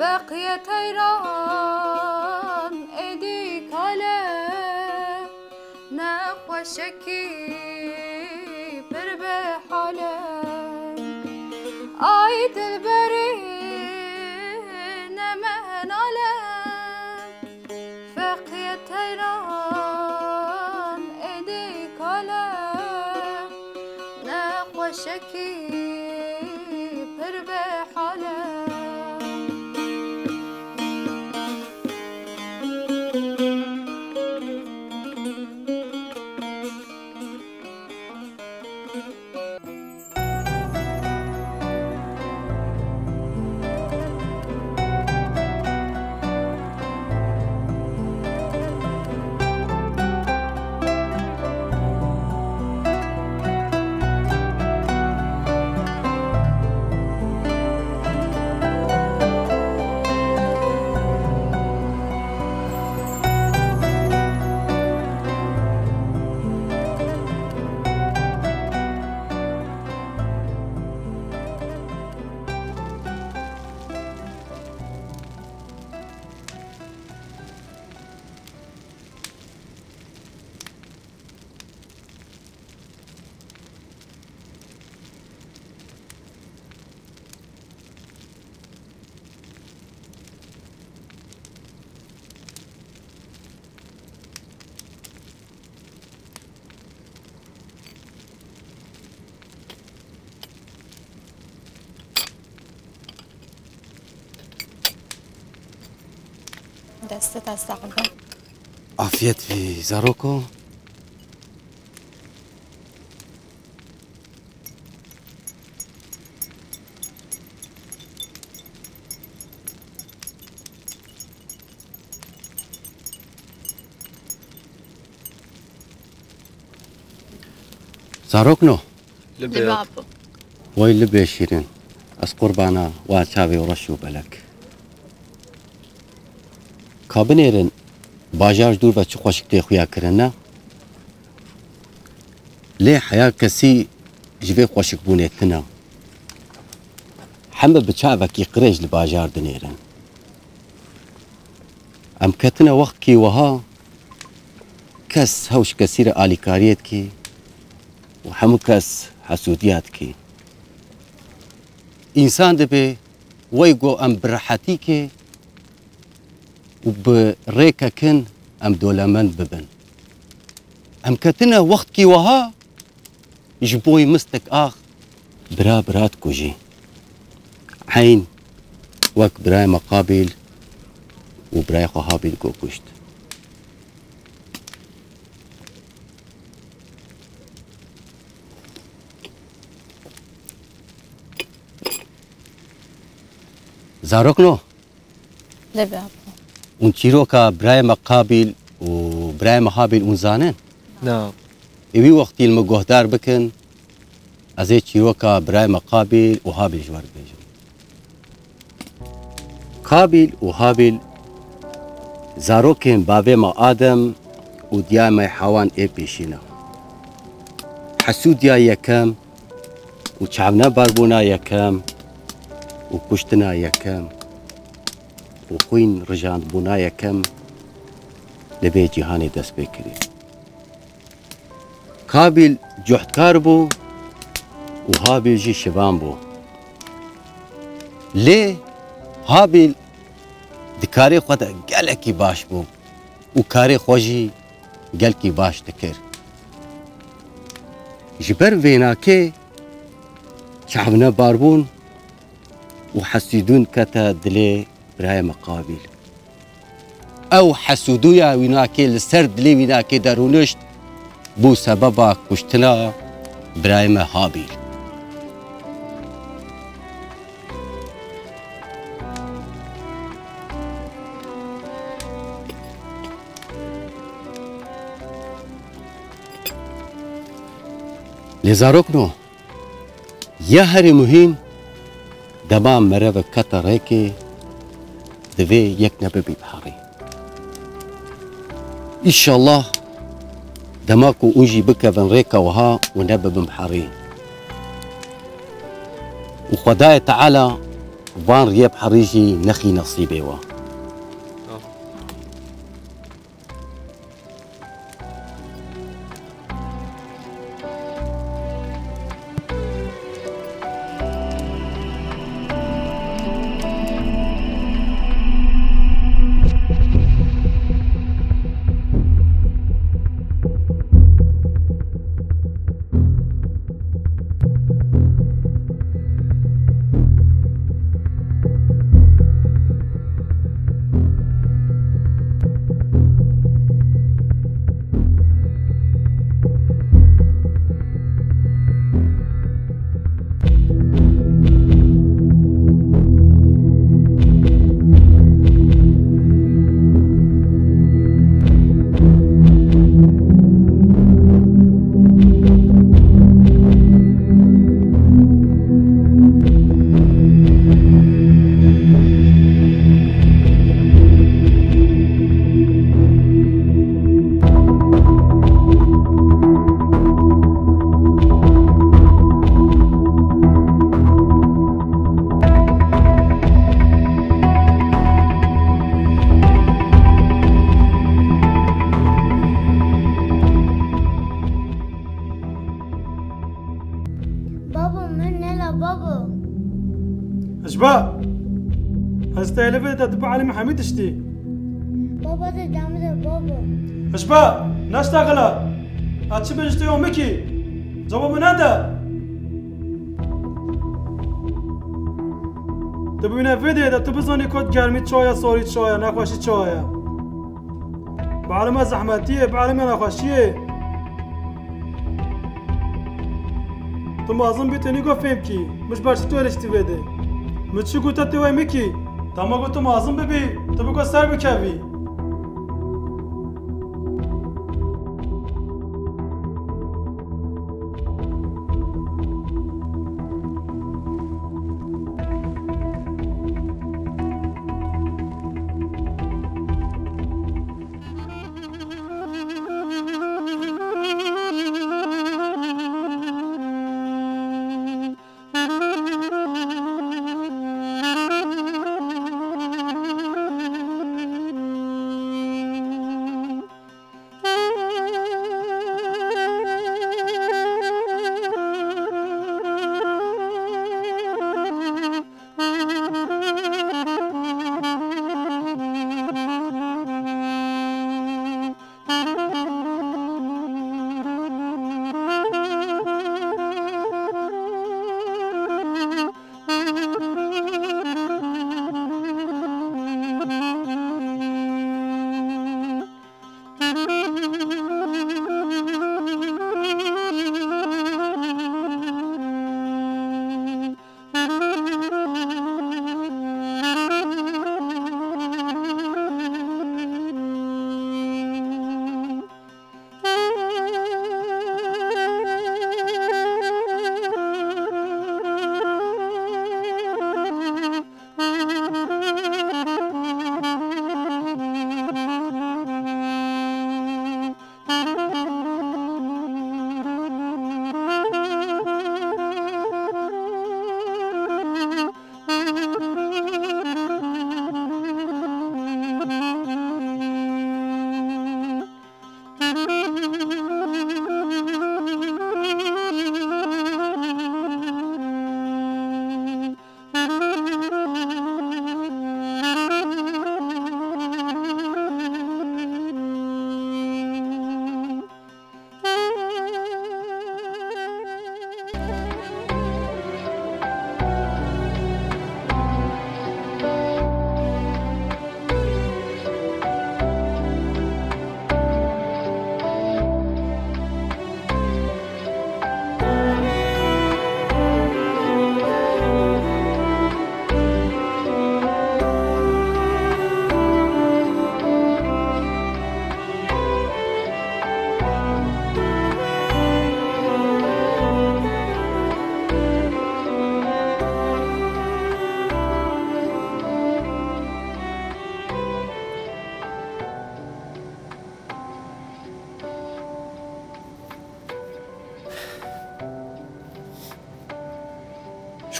بقي طيران ايديك على نخوشكي بربح تاع الصعبة عفيت في زاروكو. زاروكنو. لبيا وين لبيا شيرين أسقربانا واتشابي ورشو بلك بلک کابنێرن باژار دوور بە چ خۆشک تێ خویاکردە لێ حیا کەسی ji vê xweşikbûnê tune heme bi çavekî qirêj li bajar dinêrin. Em ketine wextkî wiha kes hewş kesî re alîkariyê dikî û hemû kes hesûdiya dikî însan dibe wey got em bi rehetî kê وبريكا كان أم دولامان ببن. أم كاتنا وقت كي وها جبوي مستك آخ. برا برات كوجي. عين وك براي مقابل وبراي قهابل زاروك زاروكنو؟ لا بابا اون چیروکا برای مقابل و برای مقابل اون زانن؟ نعم ایوی وقتی الم گهدار بکن از ای چیروکا برای مقابل و هابل جوار بیجم قابل و هابل زاروکن باوی ما آدم و دیای ما حوان ای پیشینا حسودیا یکم و چاونا باربونا یکم و کشتنا یکم و قوین ڕژاندبوونا یەکەم لەبێ جیهانی دەست پێ کردی. کابل جحتکار بوو و هابێژی شەوان بوو. لێ هابل دیکارێ خۆتە گەلێکی باش بوو و کارێ خۆژی گەلکی باش دەکرد. ji ber vênakê çavne barbûn û hesîdûn kete dilê رای مقابل. او حسودویا ویناکه لسر دلی ویناکه درونشت بو سببا کشتنا برایم هابیل لزاروکنو یا هر مهم دما مرو کتره که دوی یک نبه ببحاري إن شاء الله دماكو أجي بك فنريكا وها ونبه و وخداي تعالى وان ریب حریجی نخی نصیبه وها تشتي بابا ده دامده بابا اشباء نشتغل اتشي بجتي يومكي جواب من هذا تبينا فيديو ده تبزوني كود گرمی چایا سوری چایا نخوشی چایا بعلم زحمتیه بعلم نخوشیه تو مازم بیتونی گفتم کی مش برش تو رشتی بده مچی گوتا تی وای میکی تاما گو تو مازم ببی تو بگو سر بکوی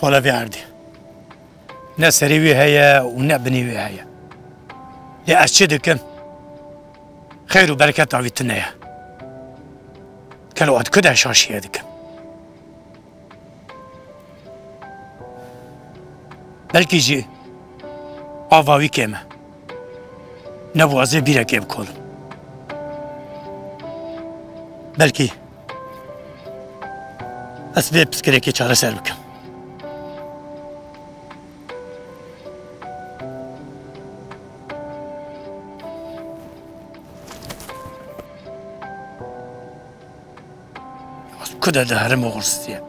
شوالا في عردي نسري هيا ونبني وي هيا يا أشدكم خير وبركة كلو عد كده شاشي هذيك بلكي جي آفاوي كيما نبوازي بيرا كيب كل بلكي أسباب بسكريكي چاره سر بكم كده ده هرم غرستيه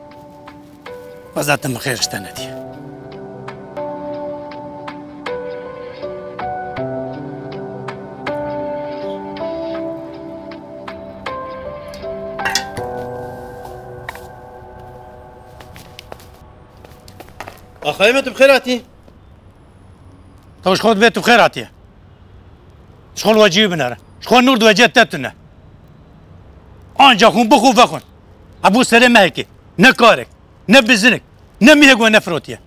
وزعت من خير اشتنتي اخايمت بخيراتي تو شخود بيت بخير عطيه شخون وجيه بناره. شخون نور وجيه تتنا آنجا خون Abu Selim Mehki, në Karek, në Bizinik, në Mihegu e në Frotje.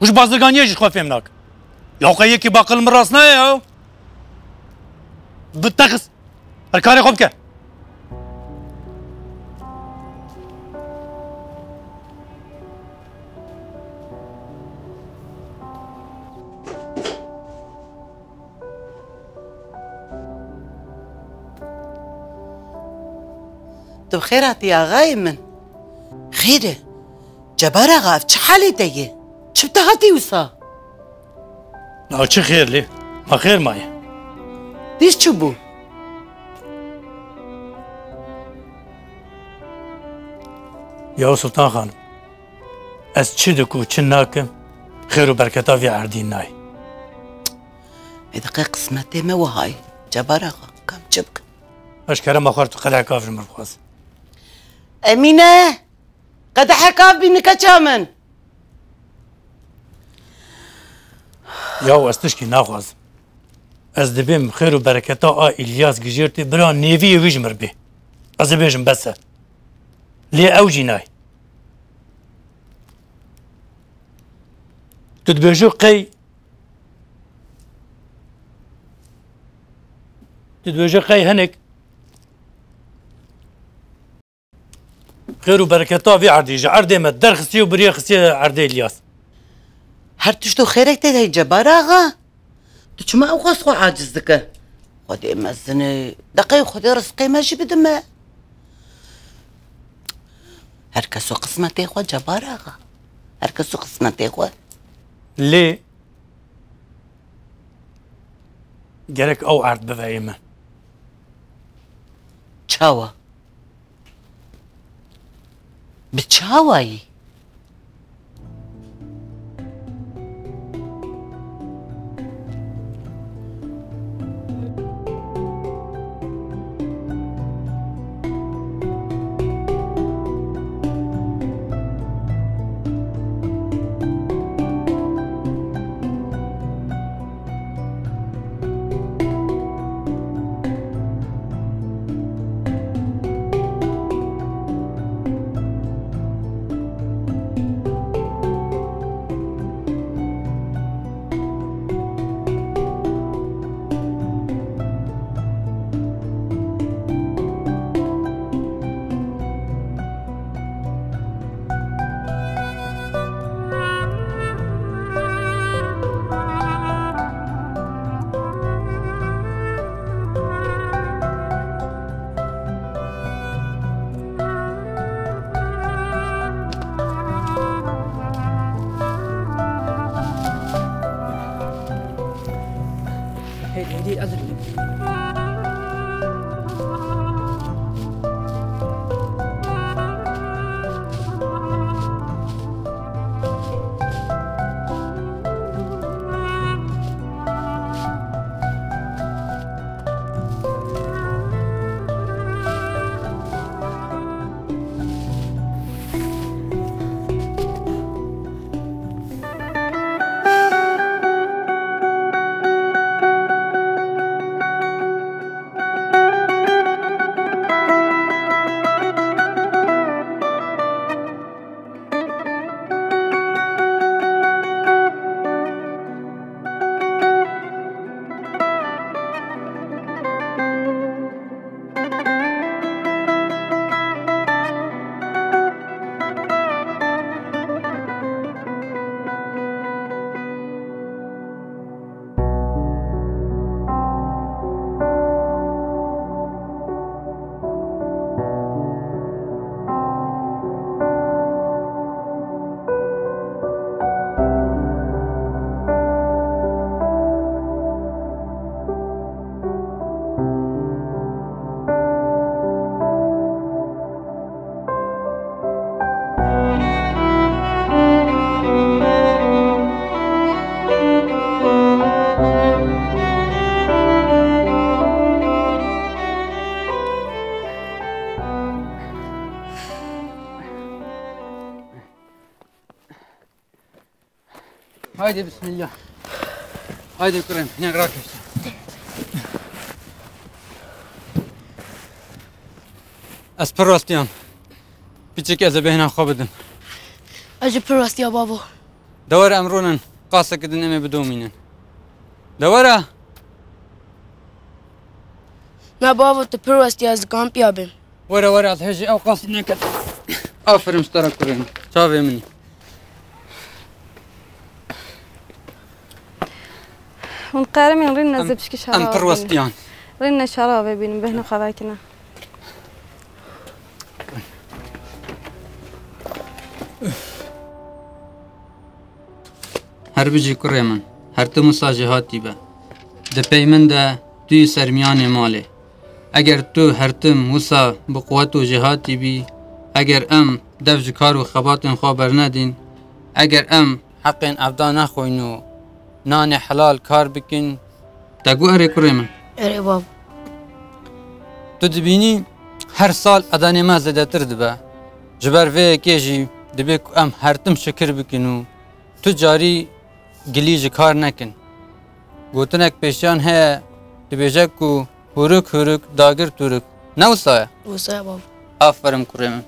Kush bazdırgan yeşil kafem nak. Ya jo, kayı ki bakalım rasna ya. Bittakız. Erkare kopke. تو خیراتی آقای من خیره جبار آغا اف حالي دايه شو بتغطي وصا؟ چه خير ما خیر ماي ديش شو بو؟ یا سلطان خانم از چی دکو چی ناکم خیر و برکتا وی عردین نای ادقی قسمتی ما و های آقا کم چی بکن اشکرم آخر تو قلع کافر مرخواست امینه قدح کاف بینی که چامن یا و استشکی نخواست از دبیم خیر و برکتا آ الیاس گجرتی برا نیوی ویج مر بی. از بیجم بسه لی او جینای تو دبیجو قی. تو دبیجو قی هنک. خیر و برکتا وی عردی جا عردی ما درخستی و بری خستی الیاس هر تشتو خیرک تدهی جبار آقا تو چما او خواست خو عاجز دکه خودی مزنه دقیق خودی رزقی ماشي بدمه هر کسو قسمتی خو جبار آقا هر کسو قسمتی خو گەرێک ئەو ئارد بەڤێ من چاوە بچاوایی Haydi bismillah. Haydi kurayım. Ne işte. از پر راستیان پیچه که از بهنا خواب بدن أجي براست يا بابا دور امرونن قاسه کدن امه بدومینن دوره ما بابا تبراست يا زقام يا بن وره وره از هجی او قاسی نکد آفرین مسترک کرین چاوه منی ونقارمين رنا أم- زبشكي ام شراب پر راستیان رنا شراب بين بهنا خلاكنا هر بجی کره من هر تو مساجهاتی به ده پیمن ده توی سرمیان ماله. اگر تو هر تم موسا بقوت و جهاتی بی اگر ام دف ji kar û xebatên xwe bernedîn eger em heqên evda nexwin نان حلال کار بکن. تا گو اره کوری من. اره باب تو دبینی هر سال ادانه ما زده تر دبه جبر وی کیجی دبی ام هرتم شکر بکن و تو جاری گلیج کار نکن. گوتنک پیشان هه دبیجه کو هورک هورک داگر تورک. نه وسایه. وسایه باب آفرم کوری من.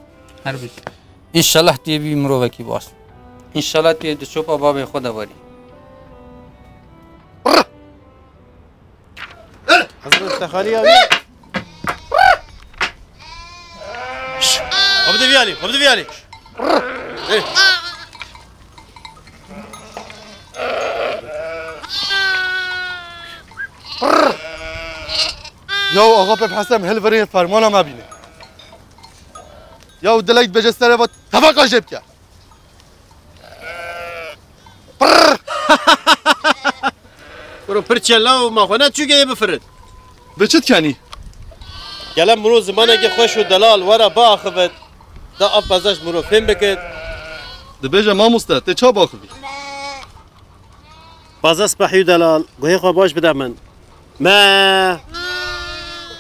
هر بی انشالله تیبی مروکی باش انشالله تیبی چوپا باب خدا واری حضرت أبي وبدي فيالي وبدي فيالي إيه یا آقا حسن هل ورین فرمانا ما بینه یا دلیت بجستره و تفاقا جب کرد. برو پرچلا و ماخونه چوگه بفرد به چت کنی؟ گلم مرو زمانه که خوش و دلال ورا با خفت دا اب بازش مرو فهم بکد دبیجه ما مسته تی چا باخوی؟ بازس بحیو دلال گوهی خواه باش بده من ما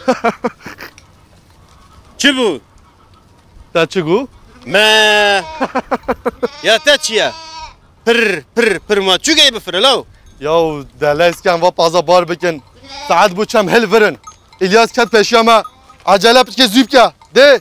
چی بود؟ تا چه گو؟ ما یا تا چیه؟ پر پر پر ما چوگه بفره لو Yahu delesken ve paza bar bikin. Saat bu çem hel verin. İlyas kat peşiyama. Acele pike zübke. De.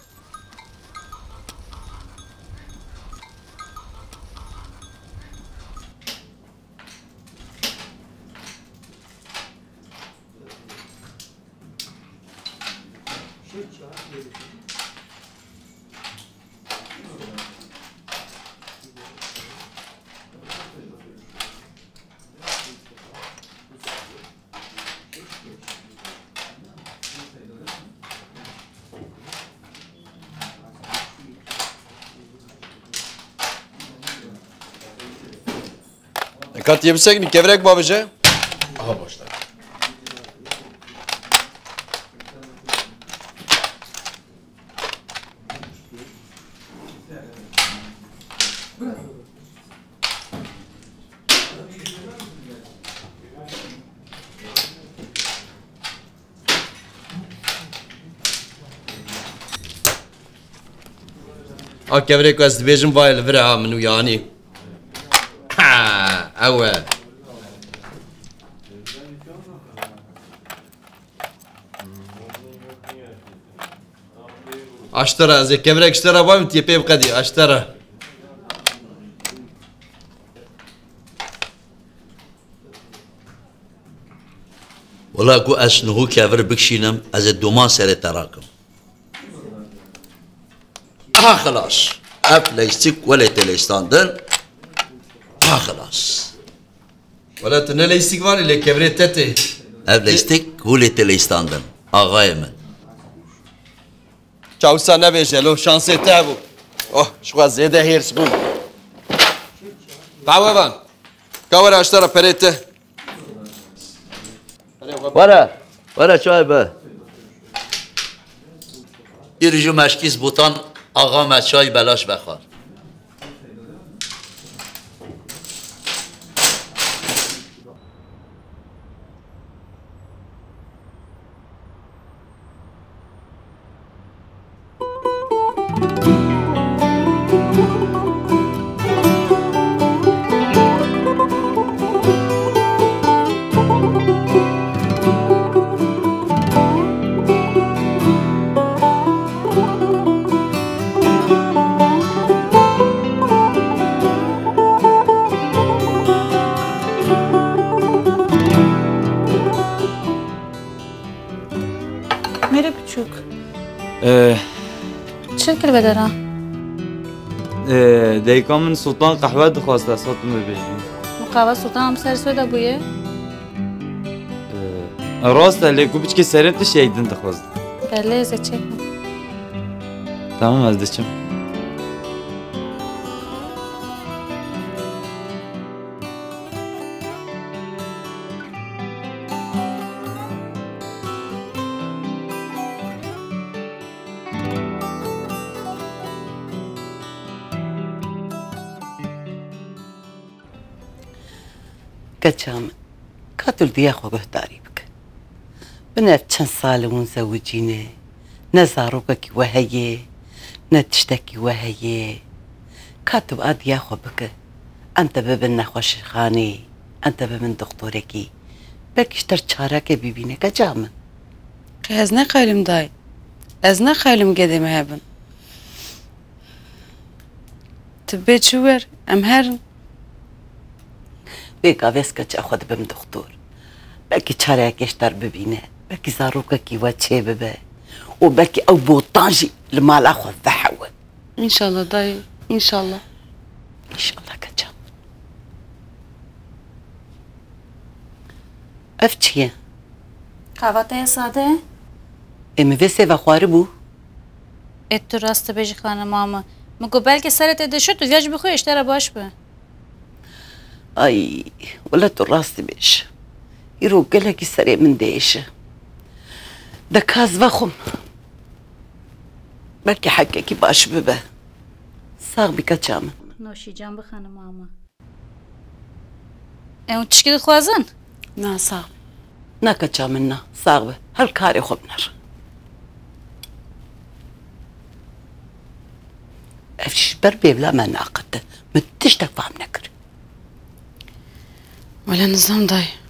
Kat yemsek mi? Kevrek babacı. Aha boşlar. Ak kevrek az dibêjim vay li vir ha. Ha, ew e. Aştara ez ê kevirek ji te re bayim tiye pê biqedî aştara. ولا کو اس نهو کاور بکشینم از دومان سر تراکم آه خلاص اف ليستيك ولا تليستاندن آه خلاص ولی تو نه لیستیک واری لی کبری تاتی. اب لیستیک هو لیت لیستاندم. آقای من. چه اوضاع لو شانسی تا بو. آه شو از زده هیرس بو. باهوا بان. کاور اشتر پریت. وارا وارا چه ای با؟ یروجو مشکیز بوتان آقای مچای بلاش بخار. من سلطان قهوه دخواسته ساتم ببینیم Muqava sultan am ser soda buye. راست لیکو بیچ که سرم تو شیدن دخواست Belle ze çek. تمام از دچم كتشام. كاتل دياخو به داريبك. بنات شن صال ونزوجينا نزاروكك وهي نتشتكي وهي كاتب آد ياخو بك أنت ببن خوش خاني. أنت بمن دكتوركي. بكش ترشارك ببينك كجام. قهزنا خالم داي. ازنا خالم قد مهابن تبيت شوير امهرن wer em herin. بێگا وێسکە چە خۆ بم دکتۆر بەکی چارەیە گەشتەر ببینێ بەکی زارۆکەکی وە چێ ببێ و بەکی ئەو بۆتانژی لە مالا خۆ بەحەوە İnşallah dayı. İnşallah. İnşallah کەچە ئەف چییە؟ Kahvaltıya sade. ئێمە وێ سێڤە خوارە بوو Et tu rastı bejik xanım mama. Mego belki seret ede şu tu viyaj bixu işlere baş be. ئای وەلە تو ڕاستی بێش ئیرۆ گەلێکی سەرێ من دێشە دەکاز بەخۆم بەلکی حەکێکی باش ببە ساغ بیکە چامە Noşiyeceğim bu xanım mama. E o tişkili xwazin? Na sağ. ناکە چا من نا ساغ بە هەر کارێ خۆ بنەر ئەفش بەر بێبلا مە ناقەتە من تشتێک فام Ölen Nizam dayı.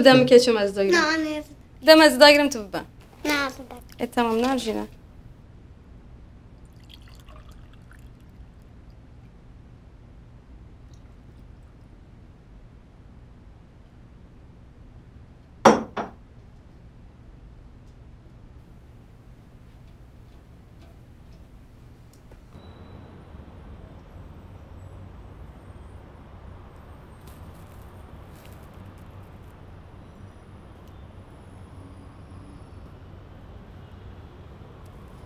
Kubden mi keçim az doyurum? نه Dem az doyurum tu ben. نه E tamam ne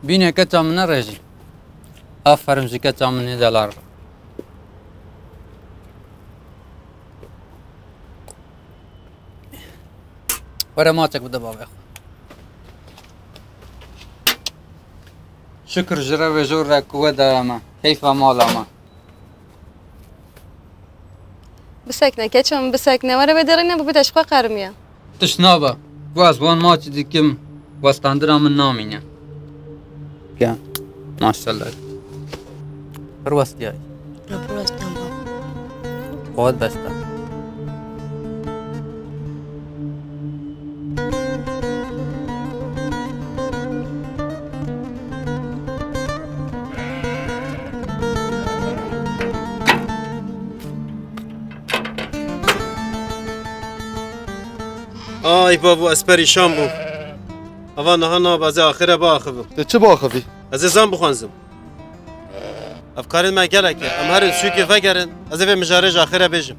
yapacağım? Bine că amına reji. Aferin ji că amına delar. Wara maçek bide baba. شكر جرا وجورك وداما كيف مالاما Bisek keçim bisek ne var ve derine bu bir teşkil karım ya. تشنابا واز وان ماتش ديكم واستاندرا من نامينيا क्या? माशाल्लाह पर वस्ती आई बहुत बेस्ट था। آی بابا از پریشان بود Hava naha nab ez ê axire biaxivim. Tu çi biaxivî? Ez ê zan bixwanzim. Ev karên me gelek e, em herin sûkê vegerin, ez ê vê mijare ji axire bêjim.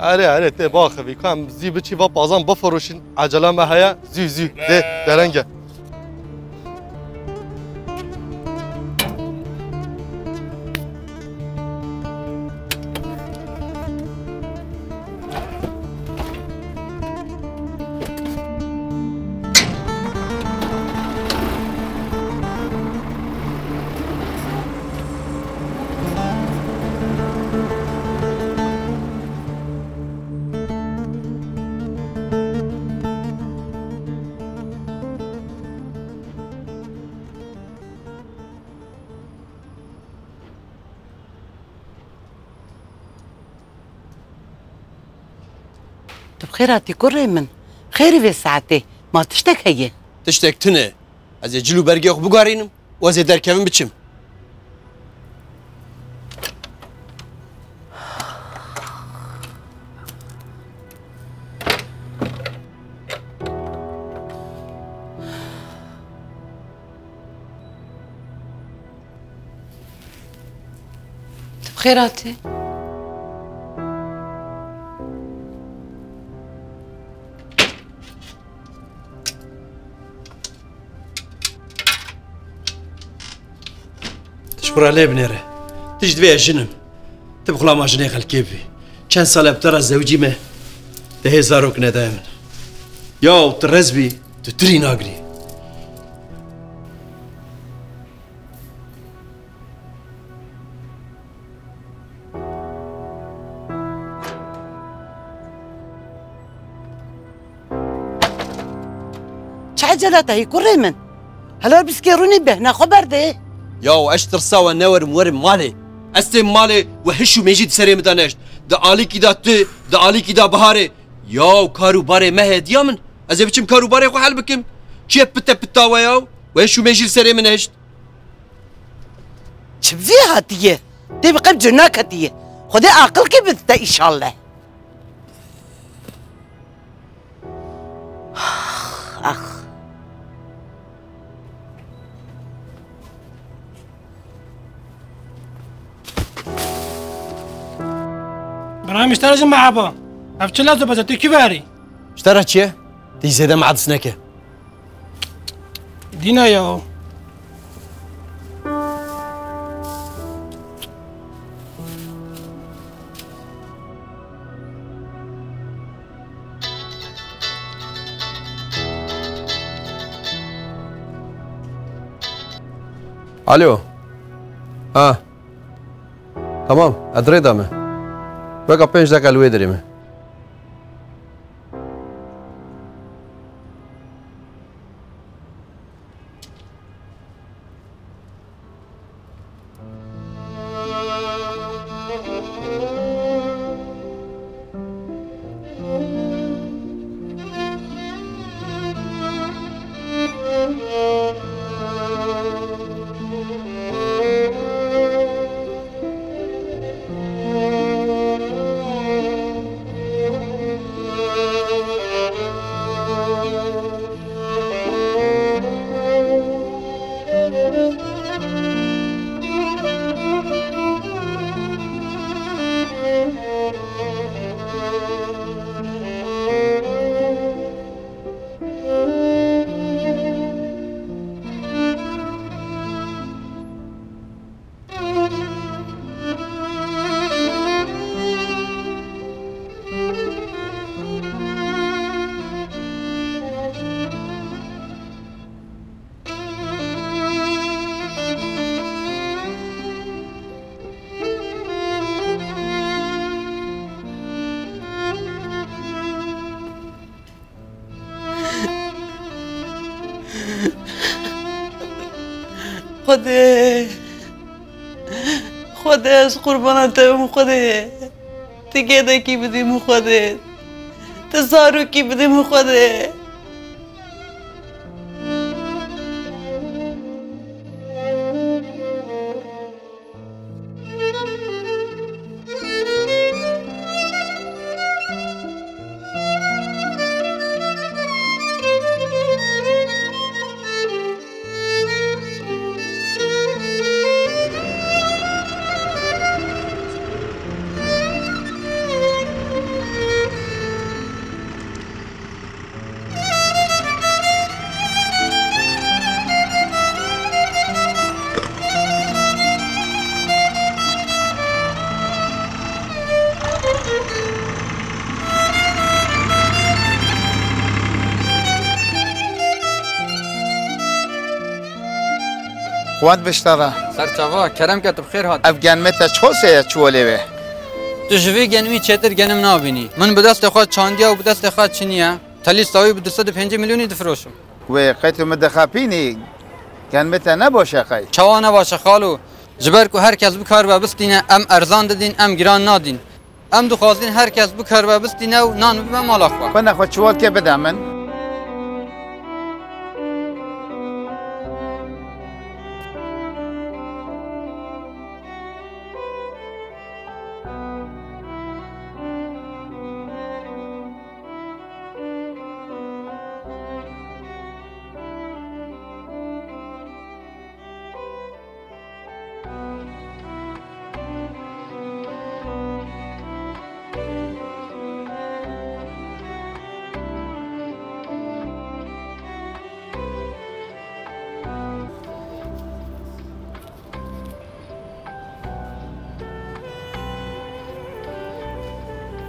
Erê erê tê biaxivî, ku em zî biçî va pazan bifiroşîn, ecele me heye zî zî, dê dereng. بخيراتي كوري من. خيري في ساعتي ما تشتك هي تشتك تنه از جلو برگی خو بگارینم و از در کمن بچم بخيراتي تشبر عليه بنيره تجد بيها جنم تبخلا ما جنيخ الكيفي كان سالة بترى زوجي ما تهي زاروك دائما ياو ترزبي تتري ناقري چه عجلات هي كوري من هلا بسكيروني بهنا خبر ده ياو اشتر سوا نور مورم مالي استم مالي وهشو ميجي سري مدانشت دا آلي كي دا تو دا آلي كي دا بهاري ياو كارو باري مهد يا من از بچم كارو باري خو حل بكم چي بتا بتا وياو وهشو ميجي سري منهشت شبزي هاتيه دي بقلب جناك هاتيه خدي عقل كيف بدتا ان شاء الله اخ برايم بەڵام شتەرەژم مەعابە ئەفچە لە زۆ بەزەتی کیواری شتەرە چییە؟ دی زێدە مەعادس دينا يا ألو آه تمام ادري دامه بګه پنځه دقیقه لوې درې مې خدای خدای از قربانتم خدای تگه کی بدیم خدای تزارو کی بدیم خدای قوات بشتغل سرچاوا کرم که بخیر هات افغان مت چوسه چوله تو جوی گنمی چتر گنم نابینی من به دست خود چاندیا و به دست خود چنیا تلی ساوی به 205 میلیونی دفروشم و قیتو مدخپینی گن مت نباشه قی چوا نباشه خالو جبر کو هر کس بکار و بستینه ام ارزان دادین ام گران نادین ام دو خواستین هر کس بکار و بستینه و نان بیم مالاخ با کنه خود چوال که بده من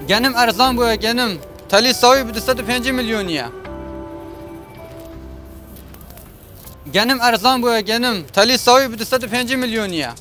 Genim erzan bu genim. Tali savi 205 milyon ya. Genim erzan bu genim. Tali savi 205 milyon ya.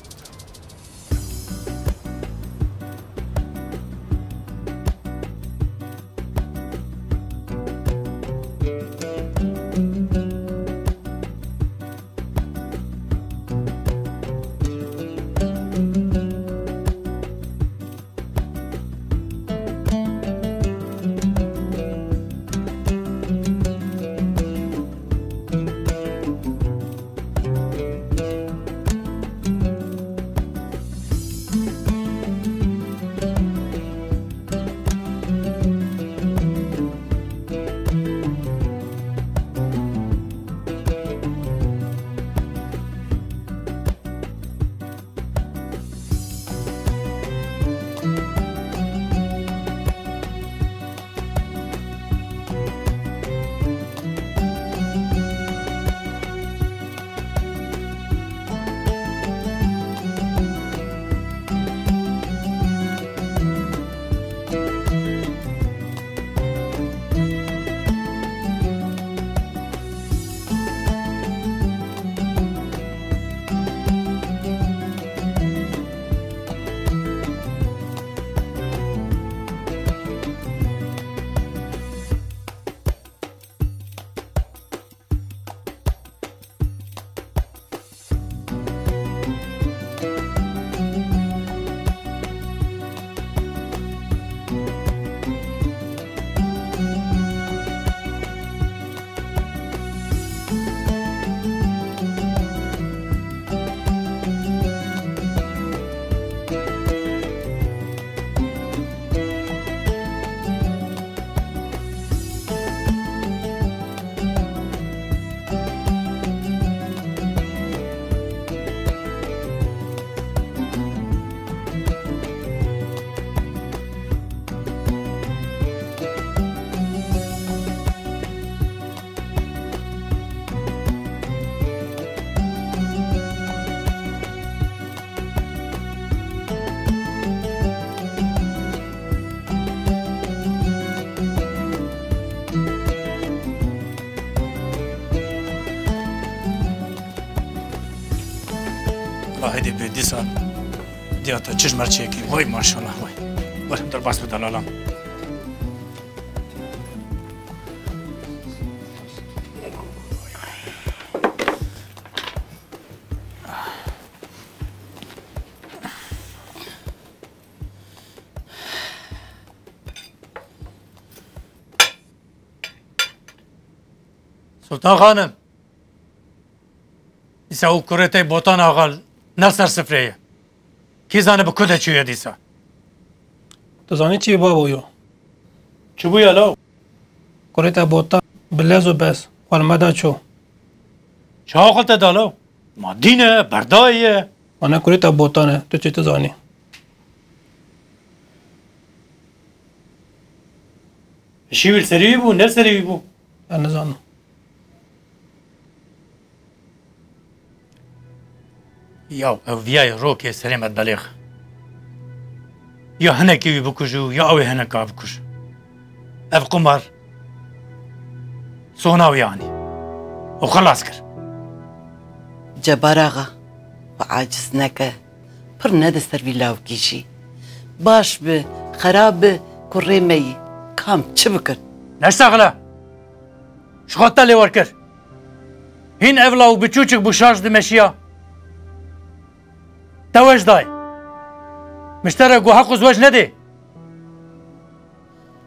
به دیسا دیاتا چشم مرچه کی وای ماشاءالله وای برم در باس بدلالم سلطان خانم Nasar spreye. Ki zane bi kude çûye dîsa? Tu zanî çi babo yo? Çi bûye law? Kurê te bota bi lez û bez xwarmeda ço. Çawa xwe te da law? Madîne, berdayê. Wana kurê te bota ne, tu çê tu zanî. Şivil serî bû, ne serî bû? Ez nizanim. Ya ev viya rokê serê. Ya hinekê wî bikuj û ya ew ê hineka bikuj. Ev qumar sona wî anî. û xelas kir. Cebar ağa bi aciz neke. Pir nede ser vî lawkî jî. Baş bi xerab bi ku rêmeyî. Kam çi bikir? Neştaxile. Ji xwe te lê werkir. Hîn evla û biçûçik bû şarj dimeşiya. Te weş day. Miştere guha quz weş nedê.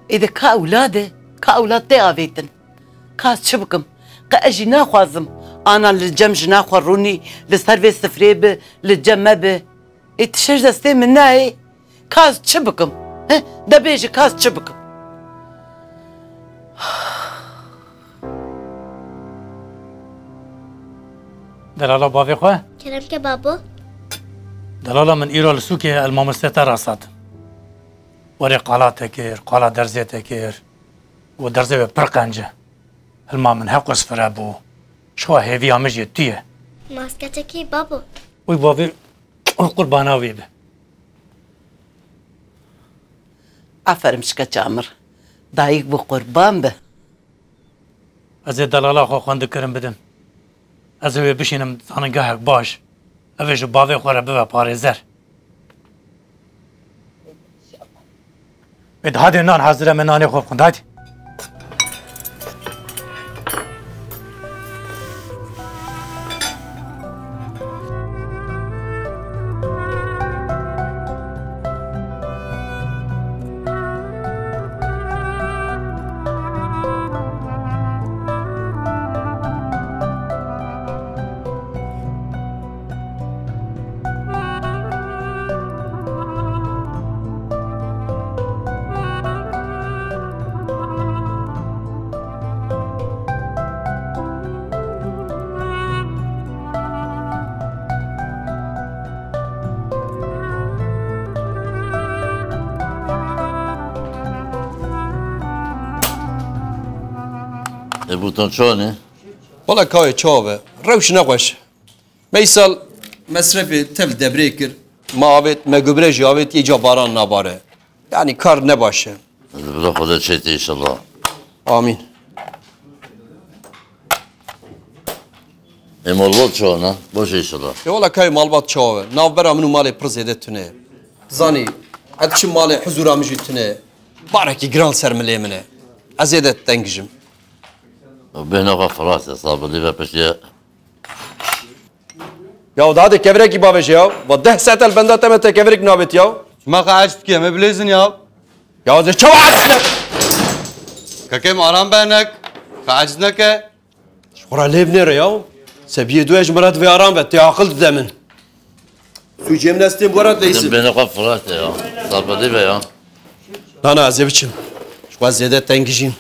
Êdî ka ewladê ka ewlad tê avêtin. Ka ez çi bikim? Qe ez jî naxwazim ana li cem jina xwe rûnî li ser vê sifrê bi li cem me bi. Ê tişe ji destê min nayê. Ka ez çi bikim? Debê jî ka ez çi bikim? دلالا باوی خواه؟ کرم که بابو دلالة من ایرال سوکه المامسته ترسد وري قالات کر قالا درزه تکر ودرزي درزه به پرقنجه الما من حقس فرابو شو هيفي عمجي تيه ماسکته کی بابو؟ وی بابی قربانا وی به عفرم شکت عمر دايق بو قربان بي أزي دلالة خو خوند كرم بدم. از بشينم بشینم باش. Ev ji bavê xwe re bibe parêzer. Wê dihadê nan hezire me nanê xwe E butoncione? Valla kawê çav e. Rewş nexweş. Meysal mesrefê tev debrê kir. Ma avêt me gübre jî avêt yêca baran nabare. Yani kar ne baş e. Bila Xweda çêtê inşallah. Amin. E malbat çav ne? Baş inşallah. E valla kawê malbat çav e. Navbera min û malê pir zêde tune. Zanî, et çi malê huzura min jî tune. Barekî giran ser وبهنا يا صاب اللي باش يا يا وداد كبرك يبا يا وضح ساعة البندا تمت كبرك نابت يا ما قاعدت كيما بليزن يا يا وداد شو عزنك ككم آرام بينك فعزنك شكرا ليه بنير يا سبيه دوش مرات في آرام بيت عقل دمن سو جيم نستيم ورات ليس بين قف يا صاب اللي يا لا أنا عزيبتشم شو زيادة تنجيجين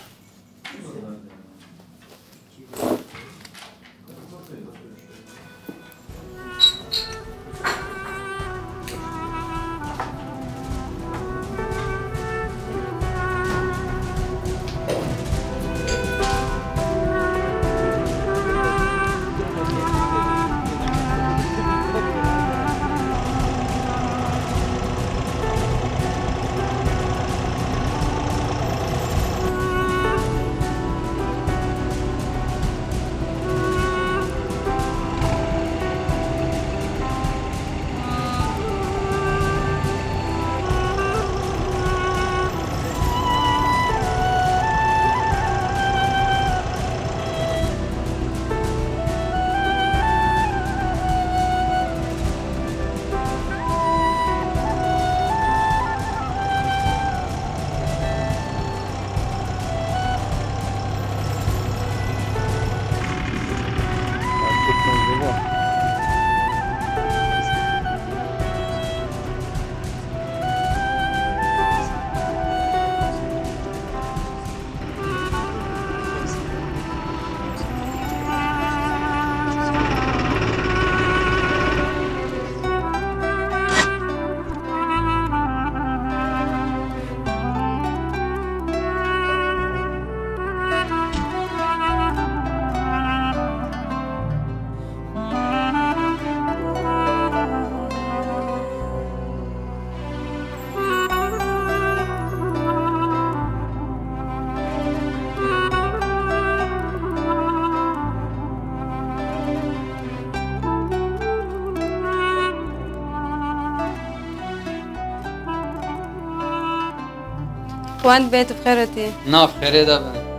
وانت بيت بخيرتي. نعم بخير دابا.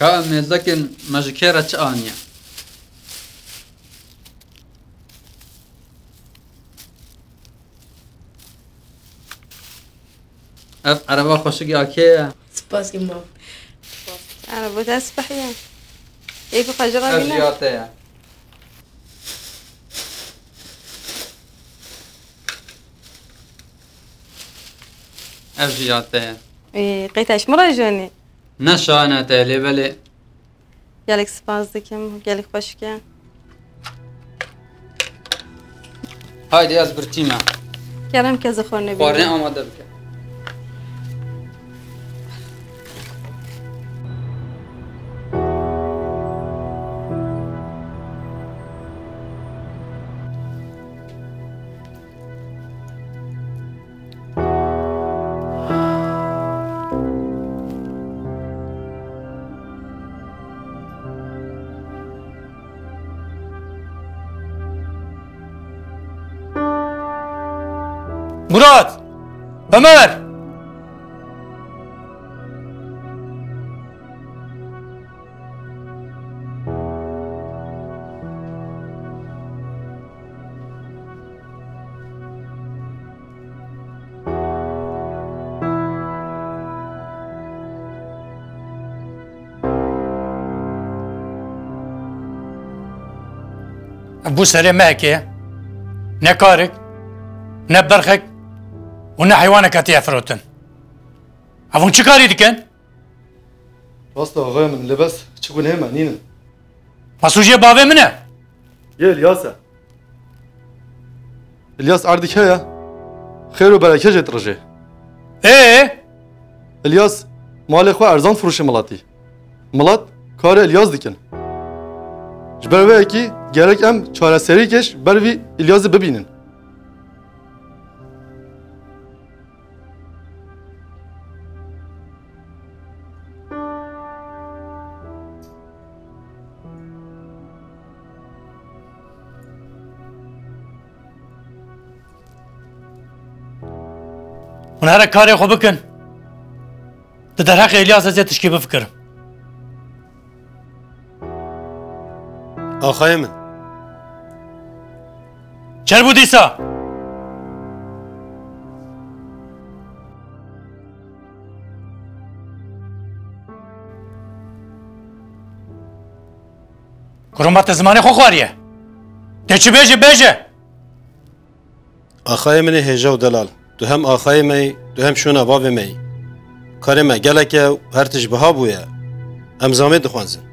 كأمي لكن مجكيرة آنيا أف عربا خوشگی آکه سپاس که ما عربا تسبحیه ایک خجرا بینا جیاته اي قيتاش مرة جوني نشانه تلی بله قالك سباس دكم قالك خوشكا هایدی از برتیمه كرم كذا خورنا خوارنه بينا آماده بکن ابو سري معك نكارك نبرخك ونا حيوانك هاتي افروتن افون چه کاری دیکن؟ راست آقای من لباس چگونه همه نینن مسوجه باوه منه یه الیاسه الیاس عردی که یا خیر و برکه جت رجه اه الیاس مال خو ارزان فروش ملاتی ملات کار الیاس دیکن Ji ber wê yekî gelek em çareseriyê geş ber vî Îlyazê bibînin. Hûn herek karê xwe bikin. Di derheqê Îlyasê. آقای من. چر بود ایسا؟ کرامت زمانی خو خواریه؟ ده چی بیجه بیجه آقای من هجا و دلال. تو هم آقای می تو هم شونا باوی می. کار ما گلکه هر تشبه بویا امزامه دخوانزن.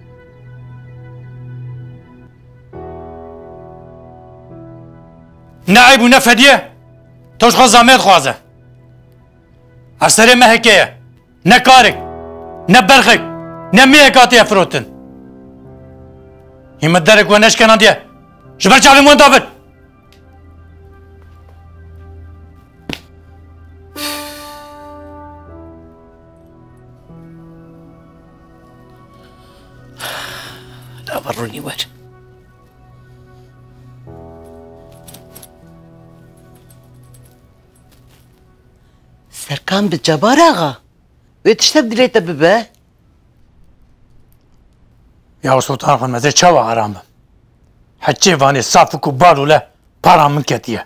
نه عیب و نه فدیه توش خواست زامت خوازه افسره مهکه نه کارک نه برخک نه میه کاتی افروتن همت درک و نشکنان دیه جبر چالی مون دابد دابڕوونی وەر سەرکان Serkan bir Cabbar ağa. Ötüştep dile tabi be. Ya Sultan Hanım'a çava aramı. Hacı vani safı kubar paramın ketiye.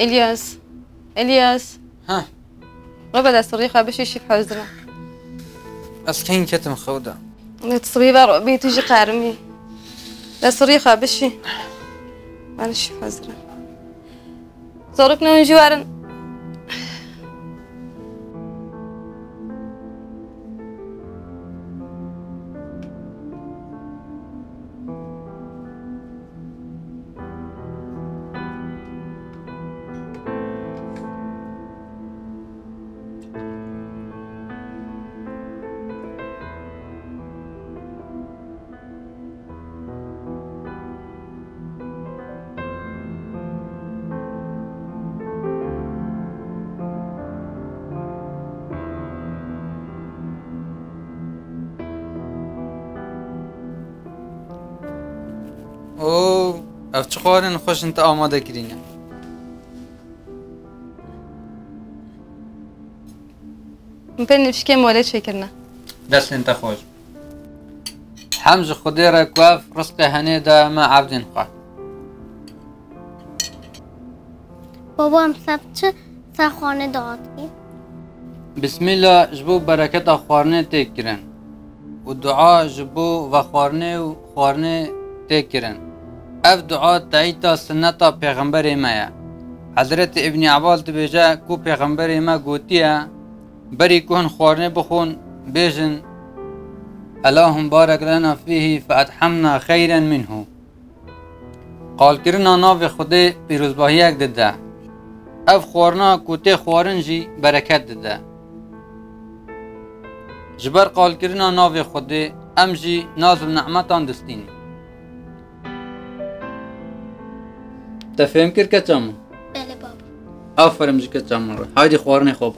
إلياس. إلياس. ها. ربدا صريخة باش يشي في حزرة أسكين كتم خودة تصبيبة ربي تجي قارمي. لا صريخة باش معلش في حزرة زوركنا ونجوارن خوارن خوش انت آماده کرینه مبين بشكي مولد فكرنا دست انت خوش. حمز خودی را کواف رزق دا ما عبدین خواه. بابا امشب چه سرخانه دادی؟ بسم الله جبو برکت خوارنه تک کرن و دعا جبو و خوارنه و خوارنه تک کرن اف دعا تعیتا سنتا پیغمبر مایا حضرت ابن عبال تبیجا کو پیغمبر ما گوتیا بری کن خوارنه بخون بیجن اللهم بارك لنا فيه فأتحمنا خيرا منه قال کرنا ناو خود پیروزباهی یک دده اف خوارنا کوته خوارن جی برکت دده جبر قال کرنا ناو خود ام جی ناز نعمتان دستینی تفهم کر که چامون بله بابا. آفرین جی که چامون رو. هایدی خوارن خوب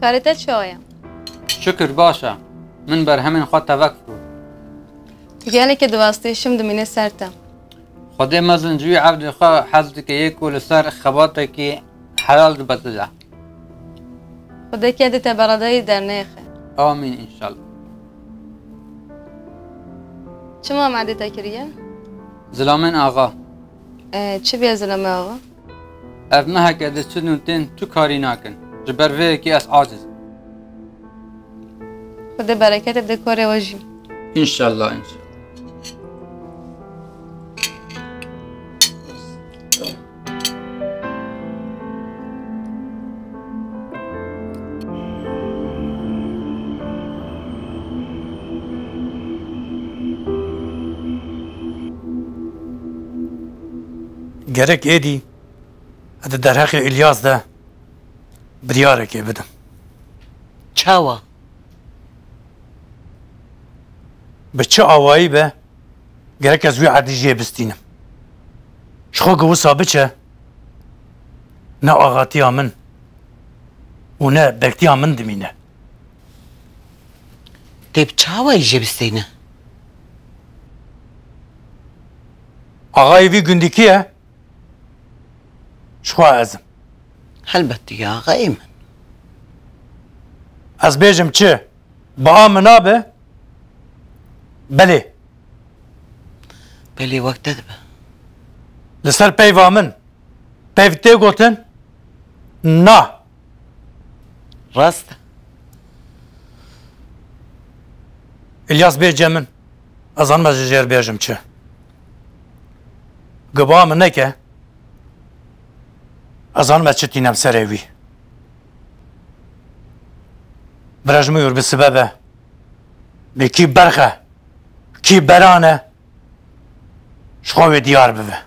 كاريتا شوية شکر باشه. من بر همین خود توکل يعني كده واسطي شم دميني سرتا خدای مزن جوی عبد خواه حضرت که یک کل سر خباته که حلال دو بتده خدا كده تبرداي در نيخه آمین انشالله شما معدي تاكريا زلامن آقا. چه بيا زلمه آقا؟ اف مه کده تو کاری نکن جبر وی که از عاجز. خدا بركات بده كوري وجي انشالله انشالله gerek êdî di derheqê İlyas de biryarekê bidim. çawa Bi çi awayî be gerek ez wî erdî jê bistînim. Ji xwe biçe ne axatiya min û ne bektiya min dimîne. Tê bi çawayî jê bistêne Axayê vî gundîkî ye شو ازم هل بدي اياها ايمن از بيجم تشي بها منابه بلي بلي وقت دبه لسر بيفا من. بيف تيغوتن نا راست. الياس بيجمن ازان مزجير بيجم تشي قبام نكه از آن مچه تینم سر اوی براج مویور به سببه. به کی برخه؟ کی برانه؟ شخوه دیار بوه